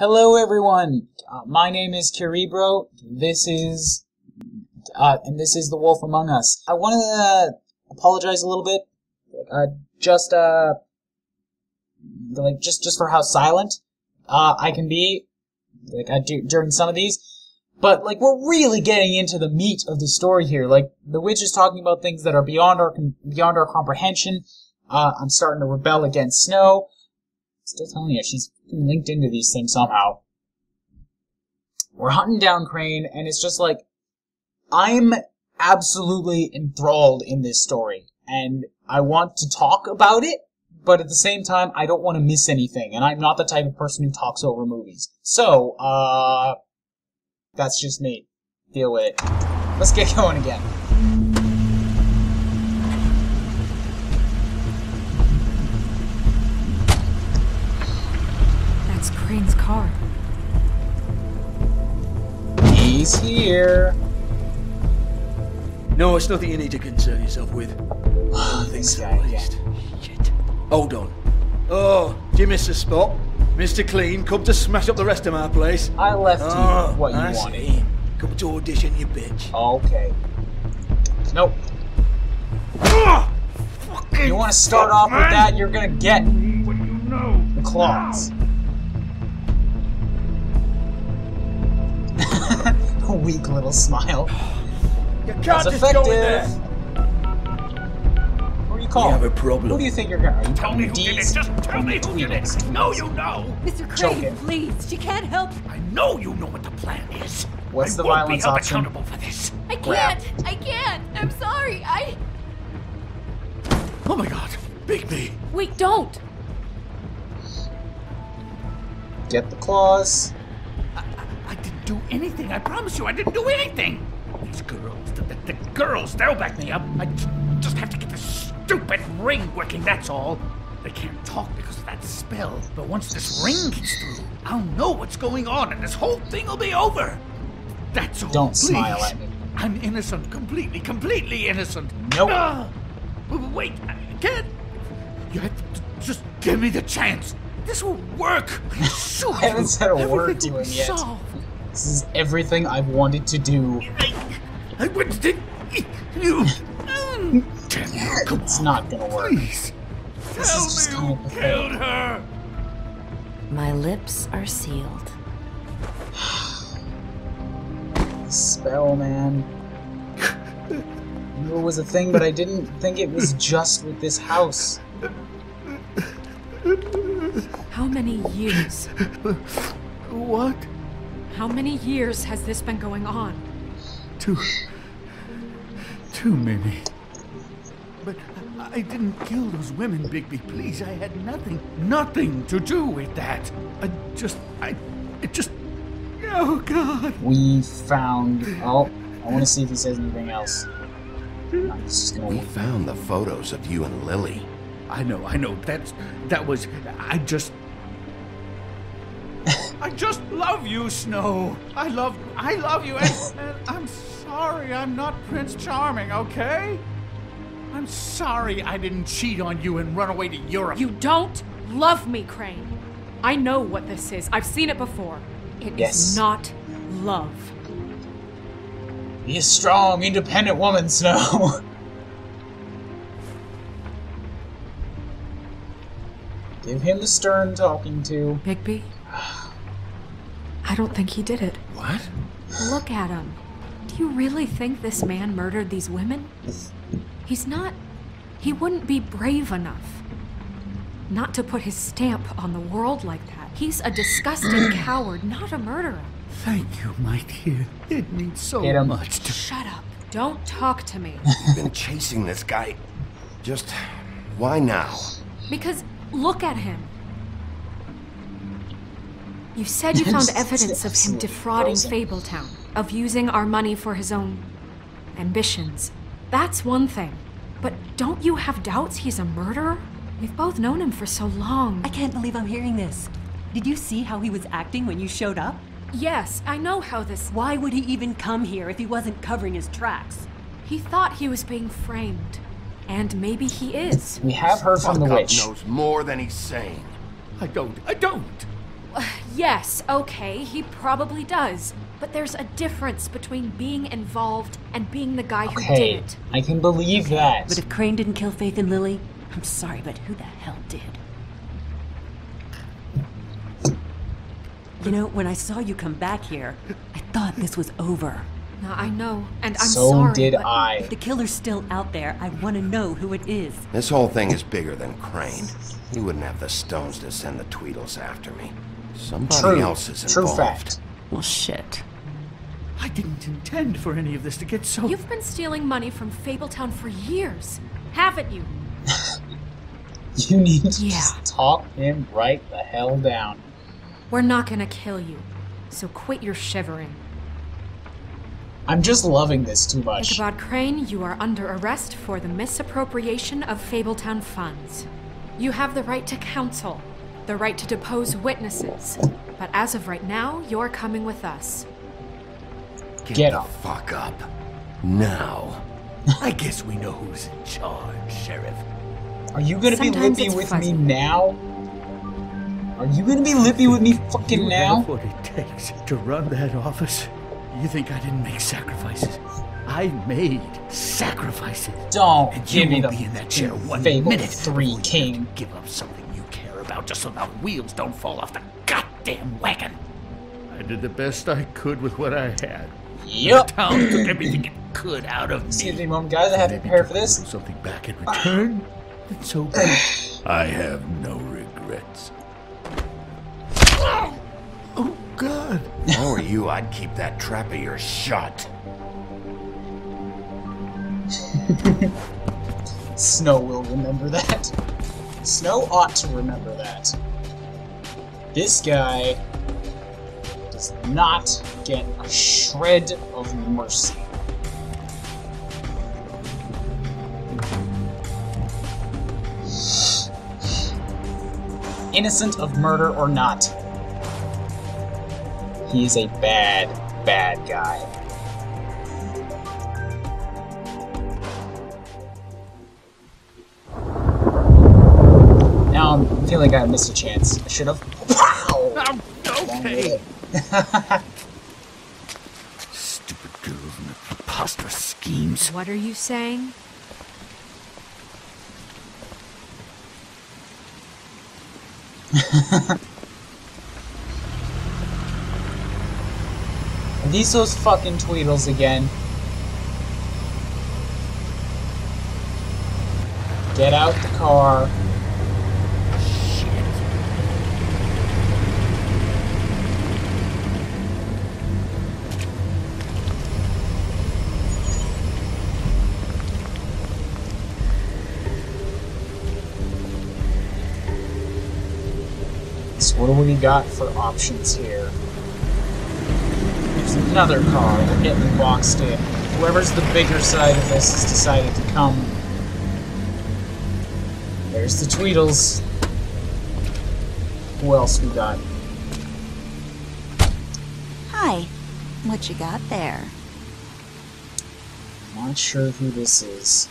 Hello, everyone. Uh, my name is Kuuribro. This is, uh, and this is The Wolf Among Us. I want to apologize a little bit, uh, just uh, like just just for how silent uh, I can be, like I do during some of these. But like we're really getting into the meat of the story here. Like the witch is talking about things that are beyond our beyond our comprehension. I'm starting to rebel against Snow. Still telling you, she's linked into these things somehow. We're hunting down Crane, and it's just like, I'm absolutely enthralled in this story, and I want to talk about it, but at the same time, I don't want to miss anything, and I'm not the type of person who talks over movies. So, uh, that's just me. Deal with it. Let's get going again. That's Crane's car. He's here. No, it's nothing you need to concern yourself with. this Thanks guy, at yeah. least. Shit. Hold on. Oh, do you miss a spot? Mr. Clean, come to smash up the rest of my place. I left Oh, you what you I wanted. see. Come to audition, you bitch. Okay. Nope. Ah! Fucking You want to start fuck, off with that, you're gonna get What you know? the claws. A weak little smile. You can't That's just go in there. effective. Who are you We have a problem. Who do you think you're gonna? Are you Tell me calling who did it. Just tell me who did it. No, you know. Mr. Crane, please. She can't help. I know you know what the plan is. What's I the won't violence be held option? accountable for this. I can't. I can't. I'm sorry. I. Oh my god. Bigby. Wait, don't. Get the claws. I do anything. I promise you, I didn't do anything. These girls, the, the, the girls, they'll back me up. I just have to get this stupid ring working, that's all. They can't talk because of that spell, but once this ring gets through, I'll know what's going on and this whole thing will be over. That's all. Don't please. smile at me. I'm innocent, completely, completely innocent. Nope. Ah! Wait, I can't. You have to just give me the chance. This will work. I haven't said a word to him yet. solved. This is everything I've wanted to do. I, I wouldn't did you. Damn come It's on, not gonna work. please. This Tell is just me kind who of killed her. My lips are sealed. Spell, man. I knew it was a thing, but I didn't think it was just with this house. How many years? What? How many years has this been going on? Too. Too many. But I I didn't kill those women, Bigby. Please, I had nothing, nothing to do with that. I just, I, it just. Oh God. We found. Oh, I want to see if he says anything else. No, he's just We found the photos of you and Lily. I know, I know. That's that was. I just. I just love you, Snow. I love, I love you, and, and I'm sorry I'm not Prince Charming. Okay. I'm sorry I didn't cheat on you and run away to Europe. You don't love me, Crane. I know what this is. I've seen it before. It is Yes. not love. Be a strong, independent woman, Snow. Give him the stern talking to. Bigby? I don't think he did it. What? Look at him. Do you really think this man murdered these women? He's not. He wouldn't be brave enough. Not to put his stamp on the world like that. He's a disgusting coward, not a murderer. Thank you, my dear. It means so Hit him. much to. Shut up. Don't talk to me. You've been chasing this guy. Just why now? Because look at him. You said you found evidence of him defrauding. Fabletown, of using our money for his own ambitions. That's one thing. But don't you have doubts he's a murderer? We've both known him for so long. I can't believe I'm hearing this. Did you see how he was acting when you showed up? Yes, I know how this. Why would he even come here if he wasn't covering his tracks? He thought he was being framed. And maybe he is. We have heard from the Fuck up witch. knows more than he's saying. I don't. I don't. Yes, okay, he probably does. But there's a difference between being involved and being the guy who did Okay, it. I can believe that. But if Crane didn't kill Faith and Lily, I'm sorry, but who the hell did? You know, when I saw you come back here, I thought this was over. No, I know, and I'm so sorry. did but I. If the killer's still out there, I want to know who it is. This whole thing is bigger than Crane. He wouldn't have the stones to send the Tweedles after me. Somebody True. else is True involved. fact. Well, shit. I didn't intend for any of this to get so. You've been stealing money from Fabletown for years, haven't you? You need to Yeah. just talk him right the hell down. We're not gonna kill you, so quit your shivering. I'm just loving this too much. Ichabod Crane, you are under arrest for the misappropriation of Fabletown funds. You have the right to counsel, the right to depose witnesses, but as of right now, you're coming with us. Get, Get the up. fuck up. Now. I guess we know who's in charge, Sheriff. Are you gonna be Sometimes lippy with fuzzy. me now? Are you gonna be lippy with me fucking you now? have what it takes to run that office. You think I didn't make sacrifices? I made sacrifices. Don't And give you me won't the be in that chair one minute 3 before you have to King. Give up something you just so the wheels don't fall off the goddamn wagon. I did the best I could with what I had. Yep. The town took everything it could out of me. Excuse me, mom, guys. I have to Maybe prepare for this. little something back in return. It's okay. I have no regrets. Oh God! If I were you, I'd keep that trap of yours shut. Snow will remember that. Snow ought to remember that. This guy does not get a shred of mercy. Innocent of murder or not, he is a bad, bad guy. Now I'm feeling like I missed a chance. I should have. Wow! Oh, Wrong okay. way. Stupid girls and their preposterous schemes. What are you saying? Are these those fucking Tweedles again? Get out the car. What do we got for options here? There's another car. We're getting boxed in. Whoever's the bigger side of this has decided to come. There's the Tweedles. Who else we got? Hi. What you got there? Not sure who this is.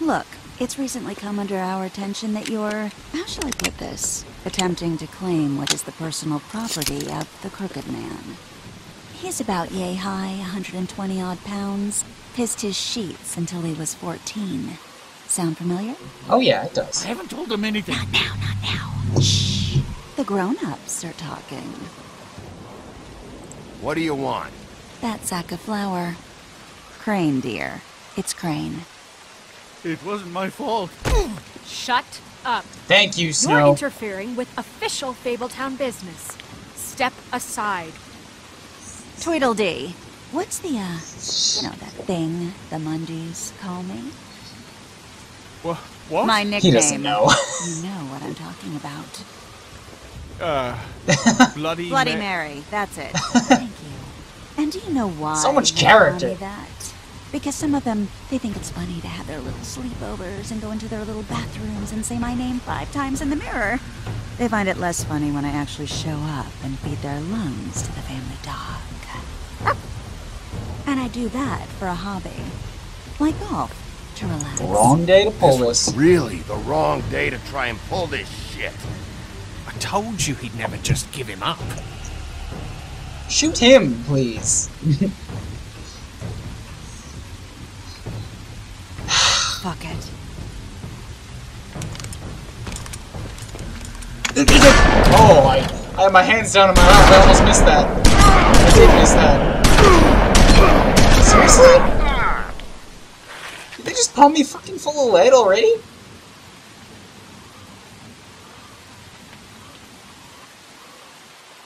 Look, it's recently come under our attention that you're, how shall I put this, attempting to claim what is the personal property of the Crooked Man. He's about yay high, 120 odd pounds, pissed his sheets until he was 14. Sound familiar? Oh yeah, it does. I haven't told him anything. Not now, not now. Shh. The grown ups are talking. What do you want? That sack of flour. Crane, dear. It's Crane. It wasn't my fault. Shut up. Thank you, Snow. You're interfering with official Fabletown business. Step aside. Tweedledee. What's the, uh, you know, that thing the Mundies call me? What? What? My nickname. He doesn't know. You know what I'm talking about. Uh, bloody. Bloody Ma- Mary, that's it. Thank you. And do you know why? So much they call character. me that? Because some of them, they think it's funny to have their little sleepovers and go into their little bathrooms and say my name five times in the mirror. They find it less funny when I actually show up and feed their lungs to the family dog. And I do that for a hobby. Like golf. to relax. Wrong day to pull this. Really, the wrong day to try and pull this shit. I told you he'd never just give him up. Shoot him, please. Fuck it. Oh, I, I had my hands down in my mouth. I almost missed that. I did miss that. Seriously? Did they just pump me fucking full of lead already?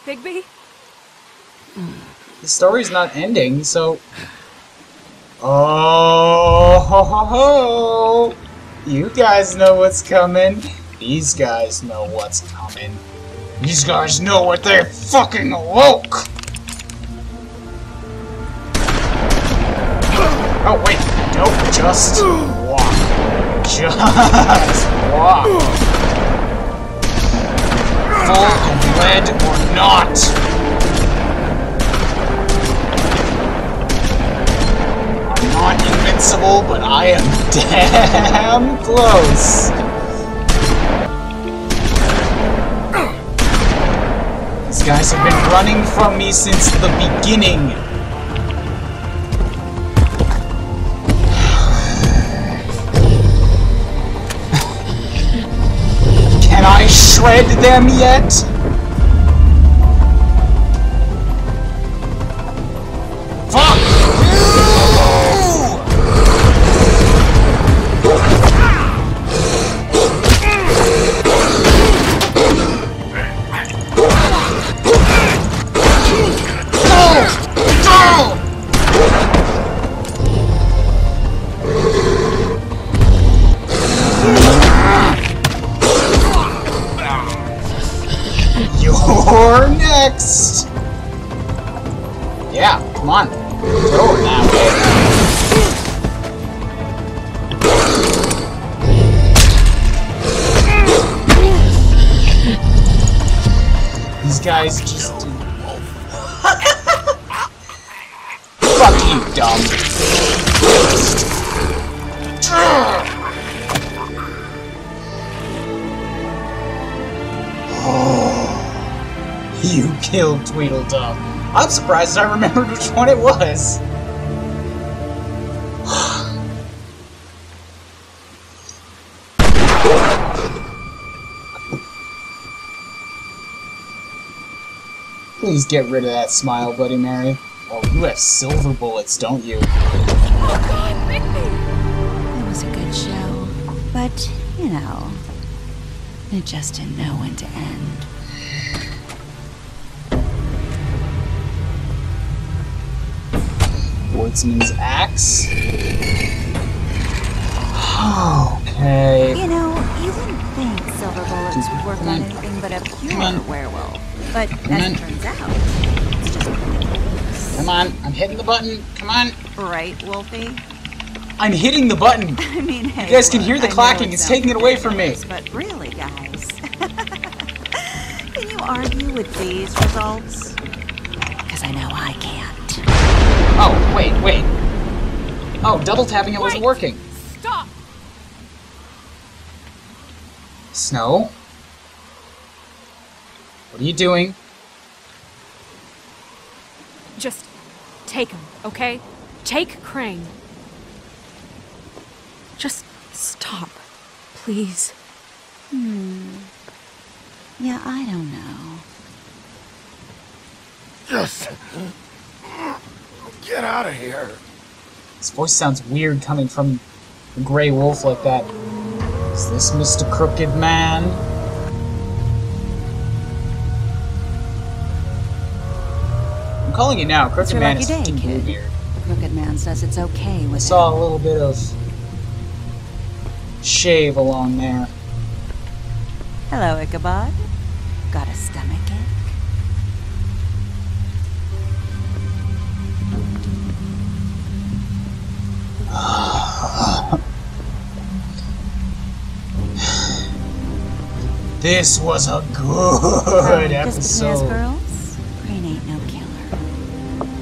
Bigby? The story's not ending, so. Oh ho ho ho! You guys know what's coming. These guys know what's coming. These guys know what they're fucking awoke! Oh wait, don't just walk. Just walk. Full lead or not. Not invincible, but I am damn close. These guys have been running from me since the beginning. Can I shred them yet? You're next! Yeah, come on. These guys just do. Fuck you, dumb. You killed Tweedledum. I'm surprised I remembered which one it was. Please get rid of that smile, Bloody Mary. Oh, you have silver bullets, don't you? Oh god, Bigby! It was a good show. But, you know, it just didn't know when to end. Woodsman's axe. Okay. You know, you wouldn't think silver bullets would work on anything but a pure werewolf. But Come as on. it turns out, it's just ridiculous. Come on, I'm hitting the button. Come on. Right, Wolfie? I'm hitting the button. I mean, hey, guys can look, hear the I clacking, it it's taking it away from me. But really, guys, can you argue with these results? Because I know I can't. Oh, wait, wait. Oh, double tapping it wasn't working. Stop! Snow? What are you doing? Just take him, okay? Take Crane. Just stop, please. Hmm. Yeah, I don't know. Just get out of here. His voice sounds weird coming from a gray wolf like that. Is this Mr. Crooked Man? I'm calling you now. Crooked your Man lucky is day, fucking kid. Bluebeard. Crooked Man says it's okay I with saw him. a little bit of shave along there. Hello, Ichabod. This was a good episode. girls, Crane ain't no killer.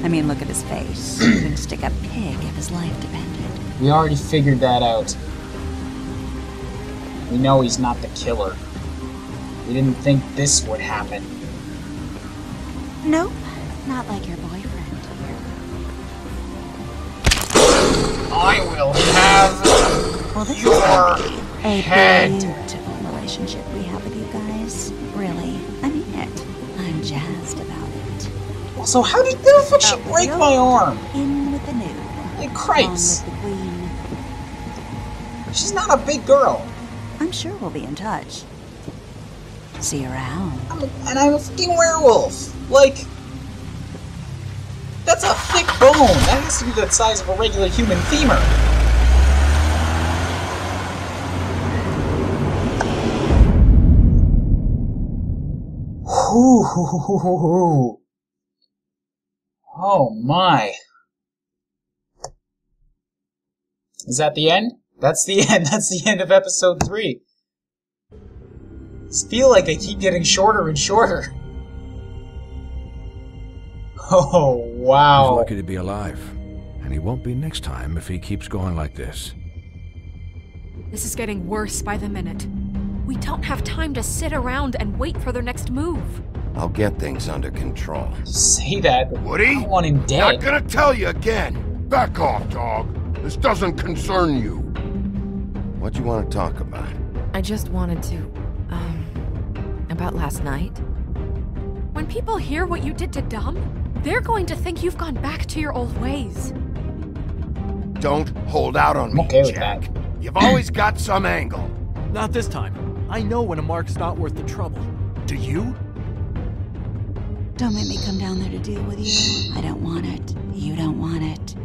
I mean, look at his face. He'd stick a pig if his life depended. We already figured that out. We know he's not the killer. We didn't think this would happen. Nope, not like your boyfriend. I will have Well, your head. Relationship we have with you guys. Really, I mean it. I'm jazzed about it. So how did the fuck she break my arm? In with the new. Like cripes. with the queen. She's not a big girl. I'm sure we'll be in touch. See you around. I'm a, and I'm a fucking werewolf. Like, that's a thick bone. That has to be the size of a regular human femur. Ooh. Oh my. Is that the end? That's the end. That's the end of episode three. These feel like they keep getting shorter and shorter. Oh, wow. He's wow. lucky to be alive. And he won't be next time if he keeps going like this. This is getting worse by the minute. We don't have time to sit around and wait for their next move. I'll get things under control. Say that, Woody? I Woody? don't want him dead. Not gonna tell you again. Back off, dog. This doesn't concern you. What do you want to talk about? I just wanted to. Um. About last night. When people hear what you did to Dum, they're going to think you've gone back to your old ways. Don't hold out on me, okay with Jack. You've always got some angle. Not this time. I know when a mark's not worth the trouble. Do you? Don't make me come down there to deal with you. I don't want it. You don't want it.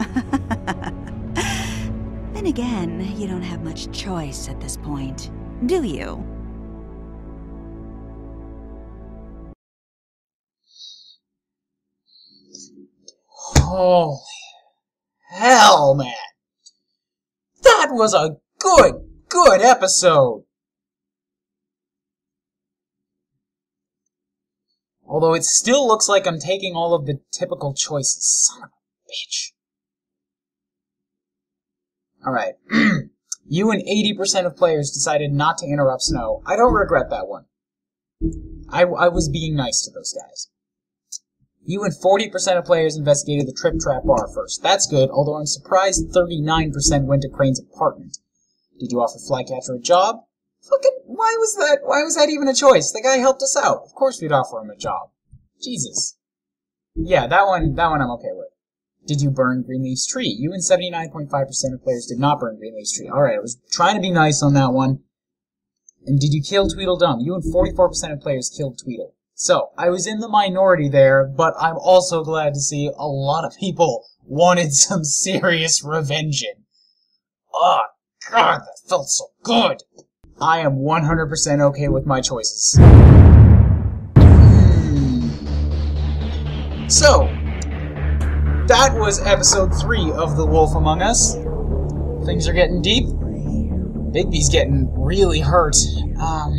then again, you don't have much choice at this point, do you? Holy hell, man. That was a good, good episode. Although it still looks like I'm taking all of the typical choices. Son of a bitch. Alright. you and 80% of players decided not to interrupt Snow. I don't regret that one. I, I was being nice to those guys. You and 40% of players investigated the Trip Trap Bar first. That's good, although I'm surprised 39% went to Crane's apartment. Did you offer Flycatcher a job? Fucking, why was that, why was that even a choice? The guy helped us out. Of course we'd offer him a job. Jesus. Yeah, that one, that one I'm okay with. Did you burn Greenleaf's tree? You and 79.5% of players did not burn Greenleaf's tree. Alright, I was trying to be nice on that one. And did you kill Tweedledum? You and 44% of players killed Tweedle. So, I was in the minority there, but I'm also glad to see a lot of people wanted some serious revenging. Oh, God, that felt so good. I am 100% okay with my choices. So, that was episode 3 of The Wolf Among Us. Things are getting deep. Bigby's getting really hurt. Um,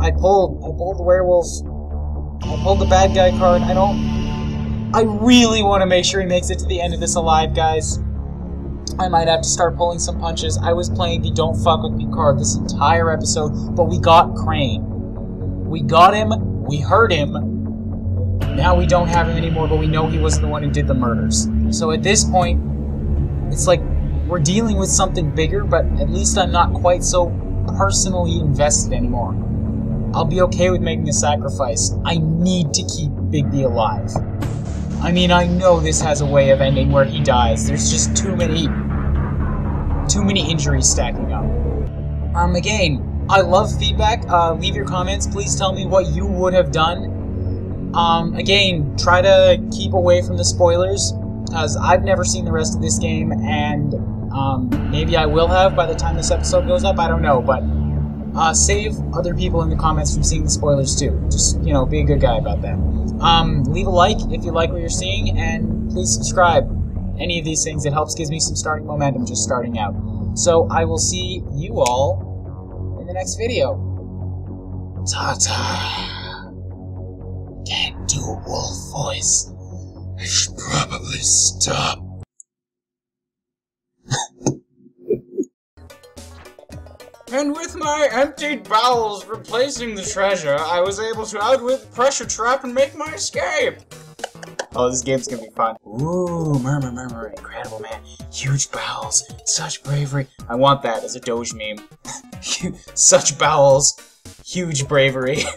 I pulled, I pulled the werewolf. I pulled the bad guy card. I don't. I really want to make sure he makes it to the end of this alive, guys. I might have to start pulling some punches. I was playing the Don't Fuck With Me card this entire episode, but we got Crane. We got him, we hurt him. Now we don't have him anymore, but we know he was the one who did the murders. So at this point, it's like we're dealing with something bigger, but at least I'm not quite so personally invested anymore. I'll be okay with making a sacrifice. I need to keep Bigby alive. I mean, I know this has a way of ending where he dies. There's just too many, too many injuries stacking up. Um, again, I love feedback. Uh, leave your comments. Please tell me what you would have done. Um, again, try to keep away from the spoilers, because I've never seen the rest of this game, and um, maybe I will have by the time this episode goes up. I don't know, but uh, save other people in the comments from seeing the spoilers too. Just, you know, be a good guy about that. Um, leave a like if you like what you're seeing, and please subscribe any of these things. It helps gives me some starting momentum just starting out. So I will see you all in the next video. Ta-ta. Can't do a wolf voice. I should probably stop. And with my emptied bowels replacing the treasure, I was able to outwit the pressure trap and make my escape! Oh, this game's gonna be fun. Ooh, murmur, murmur, incredible man. Huge bowels, such bravery. I want that as a Doge meme. Such bowels, huge bravery.